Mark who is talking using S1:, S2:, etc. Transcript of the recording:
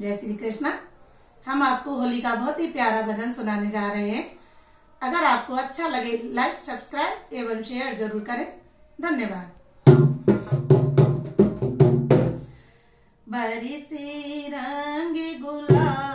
S1: जय श्री कृष्णा। हम आपको होली का बहुत ही प्यारा भजन सुनाने जा रहे हैं। अगर आपको अच्छा लगे लाइक सब्सक्राइब एवं शेयर ज़रूर करें। धन्यवाद। बरिसी रंग गुलाब